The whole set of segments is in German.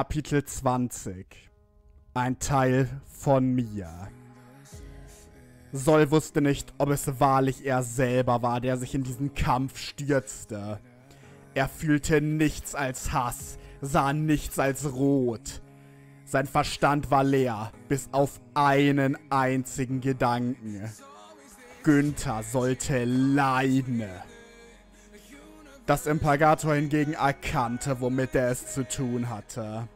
Kapitel 20 Ein Teil von mir Sol wusste nicht, ob es wahrlich er selber war, der sich in diesen Kampf stürzte. Er fühlte nichts als Hass, sah nichts als Rot. Sein Verstand war leer, bis auf einen einzigen Gedanken. Günther sollte leiden. Das Imperator hingegen erkannte, womit er es zu tun hatte.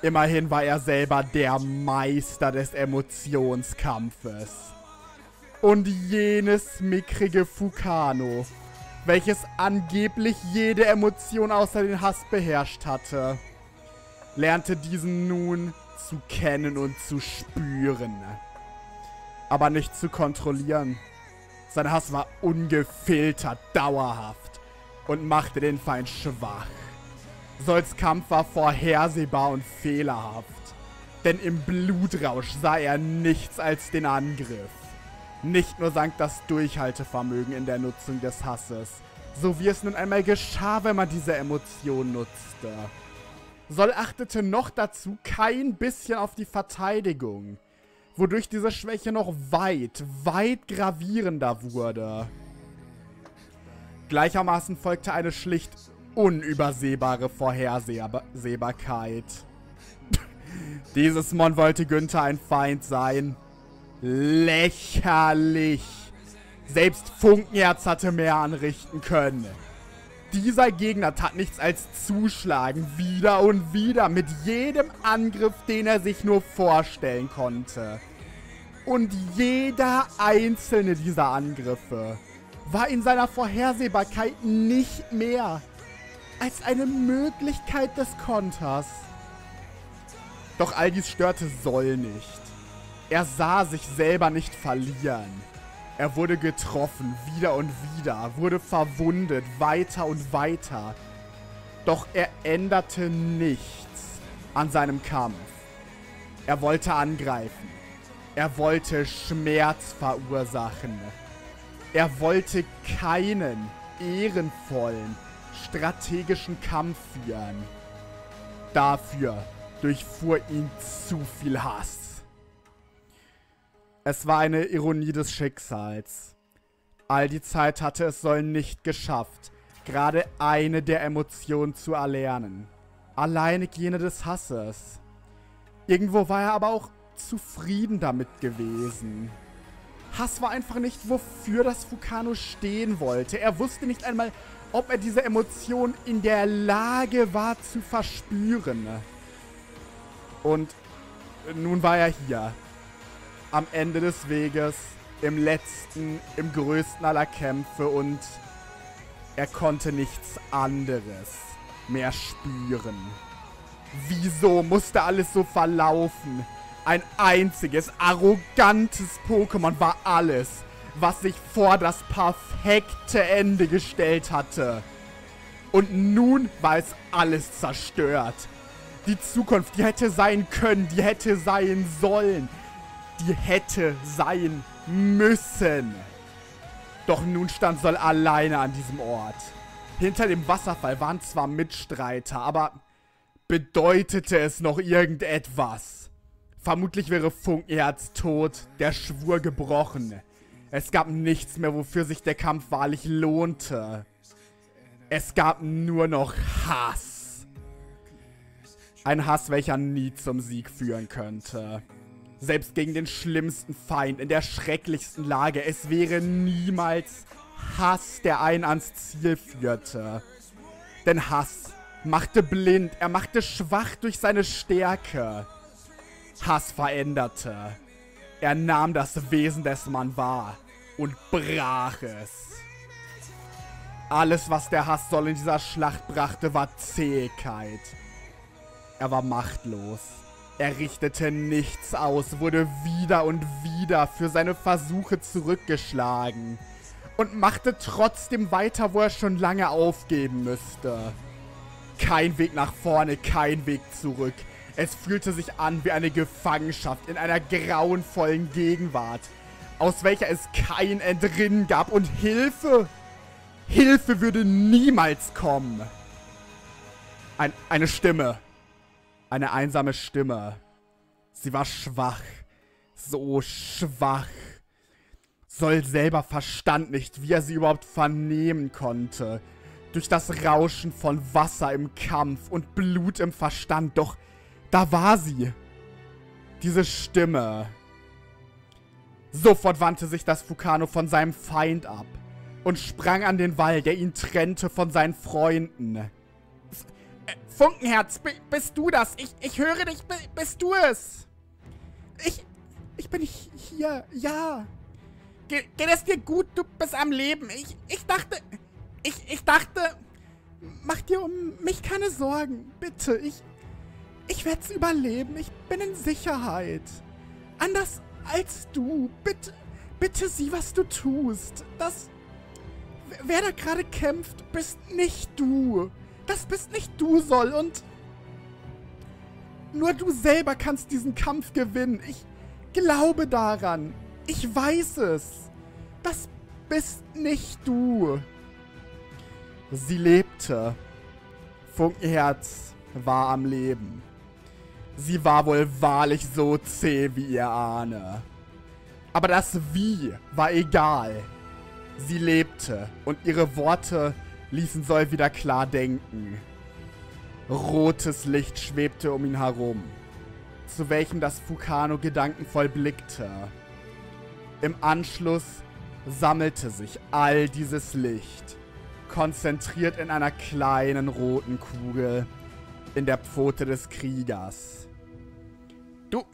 Immerhin war er selber der Meister des Emotionskampfes. Und jenes mickrige Fukano, welches angeblich jede Emotion außer den Hass beherrscht hatte, lernte diesen nun zu kennen und zu spüren. Aber nicht zu kontrollieren. Sein Hass war ungefiltert, dauerhaft und machte den Feind schwach. Sols Kampf war vorhersehbar und fehlerhaft, denn im Blutrausch sah er nichts als den Angriff. Nicht nur sank das Durchhaltevermögen in der Nutzung des Hasses, so wie es nun einmal geschah, wenn man diese Emotion nutzte. Sol achtete noch dazu kein bisschen auf die Verteidigung, wodurch diese Schwäche noch weit, weit gravierender wurde. Gleichermaßen folgte eine schlicht unübersehbare Vorhersehbarkeit. Dieses Mon wollte Günther ein Feind sein. Lächerlich. Selbst Funkenherz hatte mehr anrichten können. Dieser Gegner tat nichts als zuschlagen, wieder und wieder, mit jedem Angriff, den er sich nur vorstellen konnte. Und jeder einzelne dieser Angriffe war in seiner Vorhersehbarkeit nicht mehr als eine Möglichkeit des Konters. Doch all dies störte Soll nicht. Er sah sich selber nicht verlieren. Er wurde getroffen, wieder und wieder, wurde verwundet, weiter und weiter. Doch er änderte nichts an seinem Kampf. Er wollte angreifen. Er wollte Schmerz verursachen. Er wollte keinen ehrenvollen, strategischen Kampf führen. Dafür durchfuhr ihn zu viel Hass. Es war eine Ironie des Schicksals. All die Zeit hatte es Soll nicht geschafft, gerade eine der Emotionen zu erlernen. Alleinig jene des Hasses. Irgendwo war er aber auch zufrieden damit gewesen. Hass war einfach nicht, wofür das Fukano stehen wollte. Er wusste nicht einmal, ob er diese Emotion in der Lage war zu verspüren. Und nun war er hier. Am Ende des Weges, im letzten, im größten aller Kämpfe und er konnte nichts anderes mehr spüren. Wieso musste alles so verlaufen? Ein einziges, arrogantes Pokémon war alles, was sich vor das perfekte Ende gestellt hatte. Und nun war es alles zerstört. Die Zukunft, die hätte sein können, die hätte sein sollen, die hätte sein müssen. Doch nun stand Sol alleine an diesem Ort. Hinter dem Wasserfall waren zwar Mitstreiter, aber bedeutete es noch irgendetwas? Vermutlich wäre Funkerz tot, der Schwur gebrochen. Es gab nichts mehr, wofür sich der Kampf wahrlich lohnte. Es gab nur noch Hass. Ein Hass, welcher nie zum Sieg führen könnte. Selbst gegen den schlimmsten Feind in der schrecklichsten Lage. Es wäre niemals Hass, der einen ans Ziel führte. Denn Hass machte blind, er machte schwach durch seine Stärke. Hass veränderte. Er nahm das Wesen des Mann wahr und brach es. Alles, was der Hass Soll in dieser Schlacht brachte, war Zähigkeit. Er war machtlos. Er richtete nichts aus, wurde wieder und wieder für seine Versuche zurückgeschlagen und machte trotzdem weiter, wo er schon lange aufgeben müsste. Kein Weg nach vorne, kein Weg zurück. Es fühlte sich an wie eine Gefangenschaft in einer grauenvollen Gegenwart, aus welcher es kein Entrinnen gab und Hilfe, Hilfe würde niemals kommen. Ein, eine Stimme. Eine einsame Stimme. Sie war schwach. So schwach. Soll selber verstand nicht, wie er sie überhaupt vernehmen konnte. Durch das Rauschen von Wasser im Kampf und Blut im Verstand. Doch da war sie. Diese Stimme. Sofort wandte sich das Fukano von seinem Feind ab und sprang an den Wall, der ihn trennte von seinen Freunden. Äh, Funkenherz, bist du das? Ich, ich höre dich, bist du es? Ich, ich bin hier, ja. Ge geht es dir gut? Du bist am Leben. Ich, ich dachte, ich, ich dachte, mach dir um mich keine Sorgen, bitte. Ich, ich werde es überleben. Ich bin in Sicherheit. Anders als du. Bitte, bitte sieh, was du tust. Das, wer da gerade kämpft, bist nicht du. Das bist nicht du, Soll. Und nur du selber kannst diesen Kampf gewinnen. Ich glaube daran. Ich weiß es. Das bist nicht du. Sie lebte. Funkenherz war am Leben. Sie war wohl wahrlich so zäh wie ihr Ahne. Aber das Wie war egal. Sie lebte und ihre Worte ließen Soll wieder klar denken. Rotes Licht schwebte um ihn herum, zu welchem das Fukano gedankenvoll blickte. Im Anschluss sammelte sich all dieses Licht, konzentriert in einer kleinen roten Kugel in der Pfote des Kriegers. Du,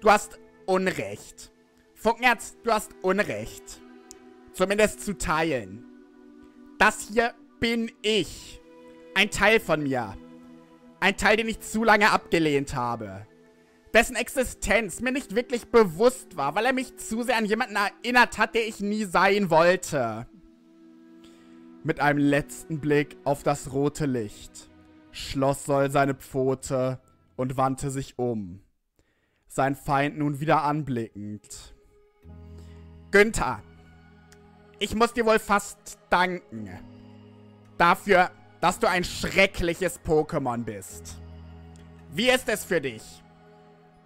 du hast Unrecht. Funkenherz, du hast Unrecht. Zumindest zu teilen. Das hier bin ich. Ein Teil von mir. Ein Teil, den ich zu lange abgelehnt habe. Dessen Existenz mir nicht wirklich bewusst war, weil er mich zu sehr an jemanden erinnert hat, der ich nie sein wollte. Mit einem letzten Blick auf das rote Licht schloss Sol seine Pfote und wandte sich um. Sein Feind nun wieder anblickend. Günther, ich muss dir wohl fast danken. Dafür, dass du ein schreckliches Pokémon bist. Wie ist es für dich?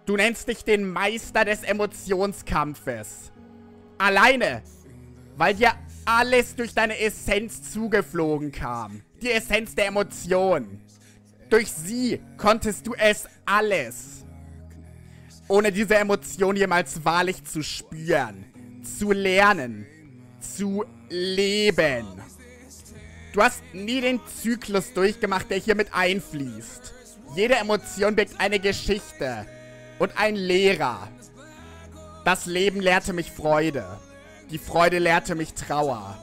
Du nennst dich den Meister des Emotionskampfes. Alleine, weil dir alles durch deine Essenz zugeflogen kam. Die Essenz der Emotion. Durch sie konntest du es alles. Ohne diese Emotion jemals wahrlich zu spüren, zu lernen, zu leben. Du hast nie den Zyklus durchgemacht, der hier mit einfließt. Jede Emotion birgt eine Geschichte und ein Lehrer. Das Leben lehrte mich Freude. Die Freude lehrte mich Trauer.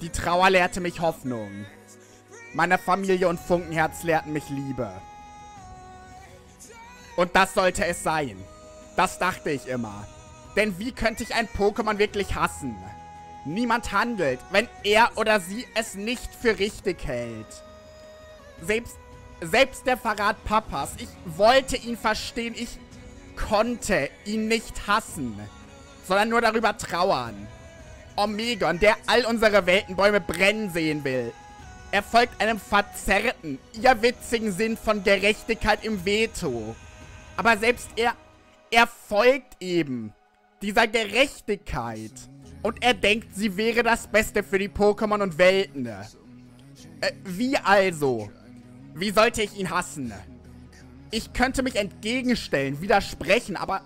Die Trauer lehrte mich Hoffnung. Meine Familie und Funkenherz lehrten mich Liebe. Und das sollte es sein. Das dachte ich immer. Denn wie könnte ich ein Pokémon wirklich hassen? Niemand handelt, wenn er oder sie es nicht für richtig hält. Selbst, selbst der Verrat Papas. Ich wollte ihn verstehen. Ich konnte ihn nicht hassen, sondern nur darüber trauern. Omegon, der all unsere Weltenbäume brennen sehen will. Er folgt einem verzerrten, irrwitzigen Sinn von Gerechtigkeit im Veto. Aber selbst er, er folgt eben dieser Gerechtigkeit. Und er denkt, sie wäre das Beste für die Pokémon und Welten. Äh, wie also? Wie sollte ich ihn hassen? Ich könnte mich entgegenstellen, widersprechen, aber...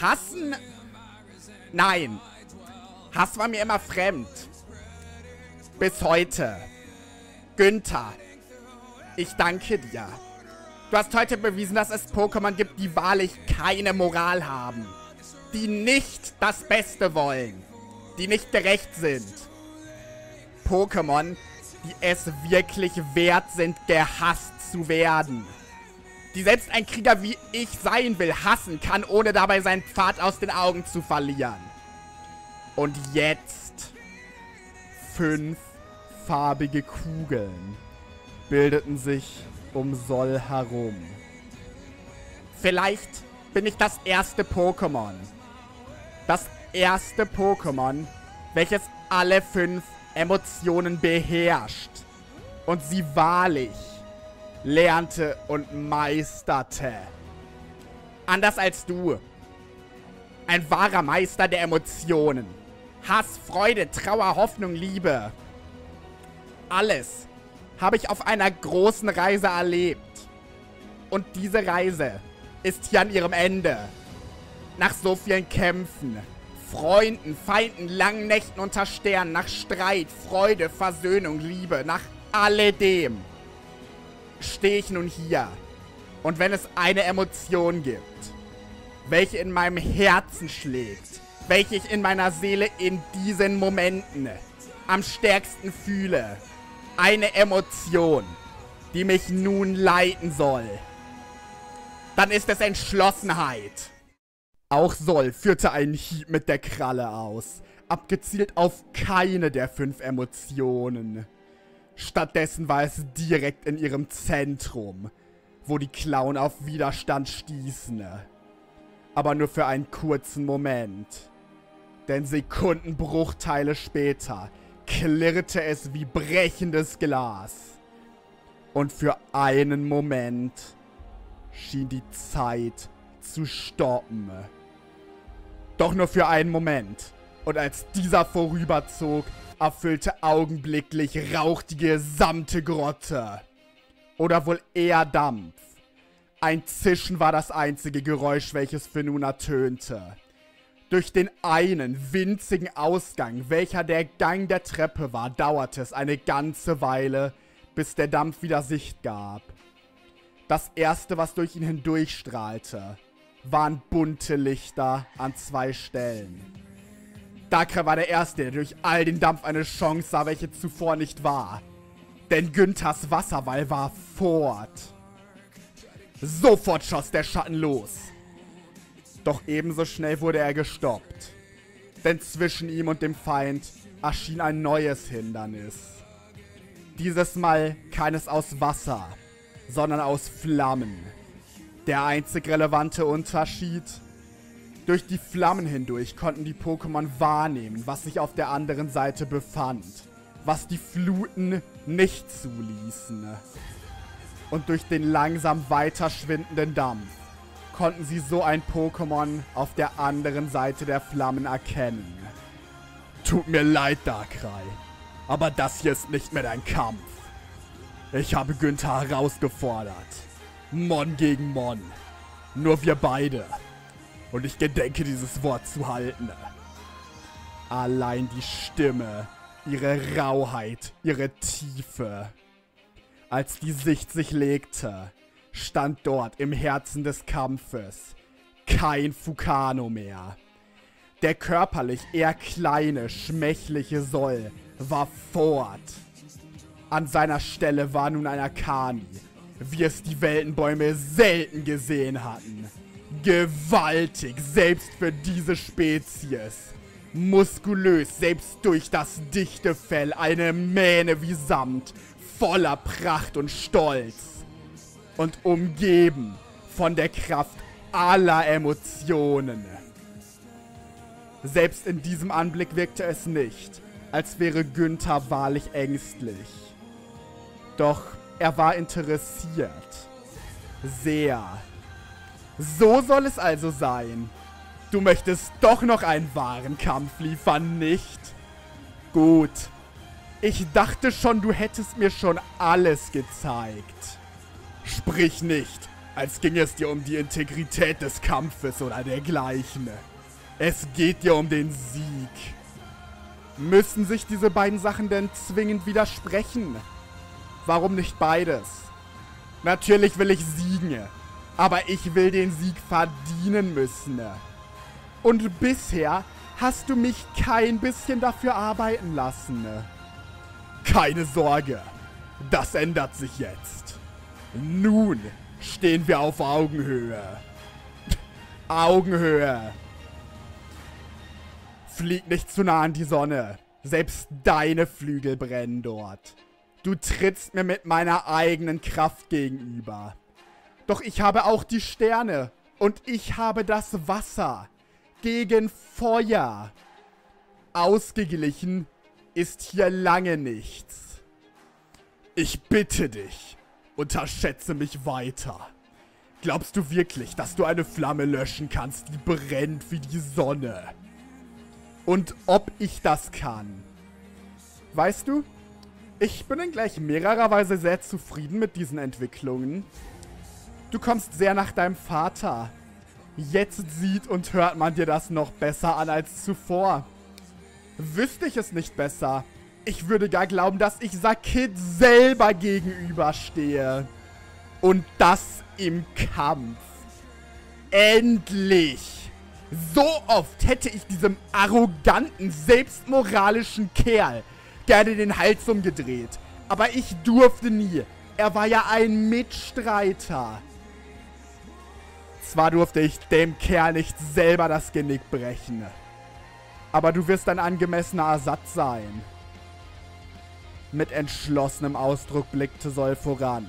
Hassen? Nein. Hass war mir immer fremd. Bis heute. Günther. Ich danke dir. Du hast heute bewiesen, dass es Pokémon gibt, die wahrlich keine Moral haben die nicht das Beste wollen, die nicht gerecht sind. Pokémon, die es wirklich wert sind, gehasst zu werden. Die selbst ein Krieger wie ich sein will, hassen kann, ohne dabei seinen Pfad aus den Augen zu verlieren. Und jetzt fünf farbige Kugeln bildeten sich um Sol herum. Vielleicht bin ich das erste Pokémon, das erste Pokémon, welches alle fünf Emotionen beherrscht und sie wahrlich lernte und meisterte. Anders als du. Ein wahrer Meister der Emotionen. Hass, Freude, Trauer, Hoffnung, Liebe. Alles habe ich auf einer großen Reise erlebt. Und diese Reise ist hier an ihrem Ende. Nach so vielen Kämpfen, Freunden, Feinden, langen Nächten unter Sternen, nach Streit, Freude, Versöhnung, Liebe, nach alledem stehe ich nun hier. Und wenn es eine Emotion gibt, welche in meinem Herzen schlägt, welche ich in meiner Seele in diesen Momenten am stärksten fühle, eine Emotion, die mich nun leiten soll, dann ist es Entschlossenheit. Auch Sol führte einen Hieb mit der Kralle aus, abgezielt auf keine der fünf Emotionen. Stattdessen war es direkt in ihrem Zentrum, wo die Klauen auf Widerstand stießen. Aber nur für einen kurzen Moment. Denn Sekundenbruchteile später klirrte es wie brechendes Glas. Und für einen Moment schien die Zeit zu stoppen. Doch nur für einen Moment. Und als dieser vorüberzog, erfüllte augenblicklich Rauch die gesamte Grotte. Oder wohl eher Dampf. Ein Zischen war das einzige Geräusch, welches für nun ertönte. Durch den einen winzigen Ausgang, welcher der Gang der Treppe war, dauerte es eine ganze Weile, bis der Dampf wieder Sicht gab. Das erste, was durch ihn hindurchstrahlte, waren bunte Lichter an zwei Stellen. Dakra war der Erste, der durch all den Dampf eine Chance sah, welche zuvor nicht war. Denn Günthers Wasserwall war fort. Sofort schoss der Schatten los. Doch ebenso schnell wurde er gestoppt. Denn zwischen ihm und dem Feind erschien ein neues Hindernis. Dieses Mal keines aus Wasser, sondern aus Flammen. Der einzig relevante Unterschied? Durch die Flammen hindurch konnten die Pokémon wahrnehmen, was sich auf der anderen Seite befand, was die Fluten nicht zuließen. Und durch den langsam weiter schwindenden Dampf konnten sie so ein Pokémon auf der anderen Seite der Flammen erkennen. Tut mir leid, Darkrai, aber das hier ist nicht mehr dein Kampf. Ich habe Günther herausgefordert. Mon gegen Mon. Nur wir beide. Und ich gedenke dieses Wort zu halten. Allein die Stimme, ihre Rauheit, ihre Tiefe. Als die Sicht sich legte, stand dort im Herzen des Kampfes kein Fukano mehr. Der körperlich eher kleine, schmächliche Soll war fort. An seiner Stelle war nun ein Akani, wie es die Weltenbäume selten gesehen hatten. Gewaltig, selbst für diese Spezies. Muskulös, selbst durch das dichte Fell, eine Mähne wie Samt, voller Pracht und Stolz. Und umgeben von der Kraft aller Emotionen. Selbst in diesem Anblick wirkte es nicht, als wäre Günther wahrlich ängstlich. Doch er war interessiert. Sehr. So soll es also sein. Du möchtest doch noch einen wahren Kampf liefern, nicht? Gut. Ich dachte schon, du hättest mir schon alles gezeigt. Sprich nicht, als ging es dir um die Integrität des Kampfes oder dergleichen. Es geht dir um den Sieg. Müssen sich diese beiden Sachen denn zwingend widersprechen? Warum nicht beides? Natürlich will ich siegen, aber ich will den Sieg verdienen müssen. Und bisher hast du mich kein bisschen dafür arbeiten lassen. Keine Sorge, das ändert sich jetzt. Nun stehen wir auf Augenhöhe. Augenhöhe. Flieg nicht zu nah an die Sonne. Selbst deine Flügel brennen dort. Du trittst mir mit meiner eigenen Kraft gegenüber. Doch ich habe auch die Sterne. Und ich habe das Wasser. Gegen Feuer. Ausgeglichen ist hier lange nichts. Ich bitte dich, unterschätze mich weiter. Glaubst du wirklich, dass du eine Flamme löschen kannst, die brennt wie die Sonne? Und ob ich das kann? Weißt du, ich bin in gleich mehrerer Weise sehr zufrieden mit diesen Entwicklungen. Du kommst sehr nach deinem Vater. Jetzt sieht und hört man dir das noch besser an als zuvor. Wüsste ich es nicht besser, ich würde gar glauben, dass ich Sakit selber gegenüberstehe. Und das im Kampf. Endlich! So oft hätte ich diesem arroganten, selbstmoralischen Kerl gerne den Hals umgedreht. Aber ich durfte nie. Er war ja ein Mitstreiter. Zwar durfte ich dem Kerl nicht selber das Genick brechen. Aber du wirst ein angemessener Ersatz sein. Mit entschlossenem Ausdruck blickte Sol voran.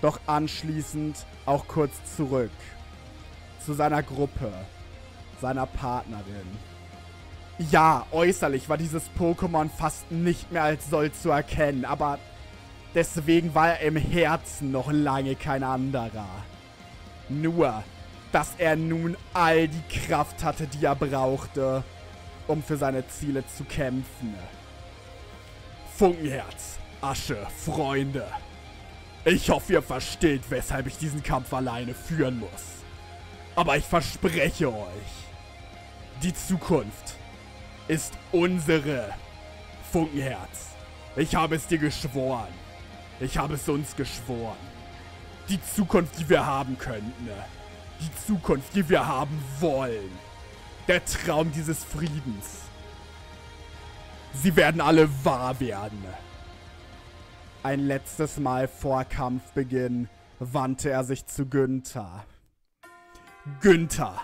Doch anschließend auch kurz zurück. Zu seiner Gruppe. Seiner Partnerin. Ja, äußerlich war dieses Pokémon fast nicht mehr als Sol zu erkennen, aber deswegen war er im Herzen noch lange kein anderer. Nur, dass er nun all die Kraft hatte, die er brauchte, um für seine Ziele zu kämpfen. Funkenherz, Asche, Freunde. Ich hoffe, ihr versteht, weshalb ich diesen Kampf alleine führen muss. Aber ich verspreche euch, die Zukunft ist unsere. Funkenherz, ich habe es dir geschworen. Ich habe es uns geschworen. Die Zukunft, die wir haben könnten. Die Zukunft, die wir haben wollen. Der Traum dieses Friedens. Sie werden alle wahr werden. Ein letztes Mal vor Kampfbeginn wandte er sich zu Günther. Günther,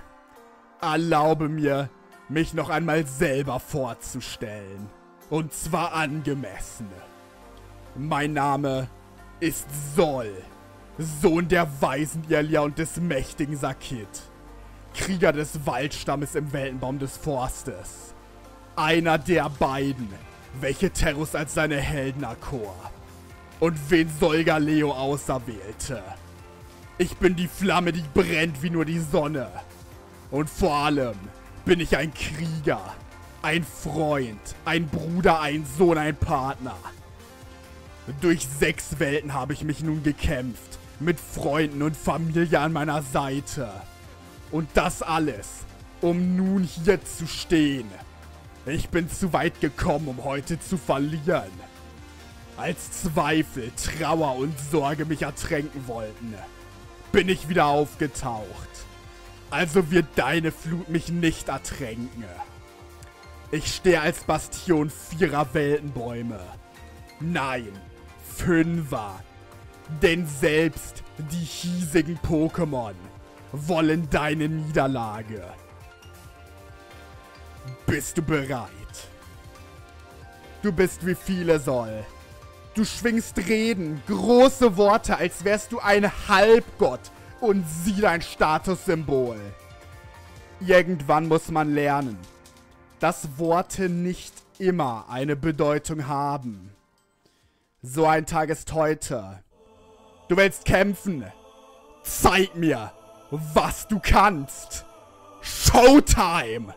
erlaube mir, mich noch einmal selber vorzustellen. Und zwar angemessen. Mein Name ist Sol, Sohn der weisen Irlia und des mächtigen Sakit. Krieger des Waldstammes im Weltenbaum des Forstes. Einer der beiden, welche Terrus als seine Helden erkor. Und wen Solga Leo auserwählte. Ich bin die Flamme, die brennt wie nur die Sonne. Und vor allem bin ich ein Krieger, ein Freund, ein Bruder, ein Sohn, ein Partner. Durch sechs Welten habe ich mich nun gekämpft, mit Freunden und Familie an meiner Seite. Und das alles, um nun hier zu stehen ich bin zu weit gekommen, um heute zu verlieren. Als Zweifel, Trauer und Sorge mich ertränken wollten, bin ich wieder aufgetaucht. Also wird deine Flut mich nicht ertränken. Ich stehe als Bastion vierer Weltenbäume. Nein, fünfer. Denn selbst die hiesigen Pokémon wollen deine Niederlage. Bist du bereit? Du bist wie viele soll. Du schwingst Reden, große Worte, als wärst du ein Halbgott und sieh dein Statussymbol. Irgendwann muss man lernen, dass Worte nicht immer eine Bedeutung haben. So ein Tag ist heute. Du willst kämpfen. Zeig mir, was du kannst. Showtime!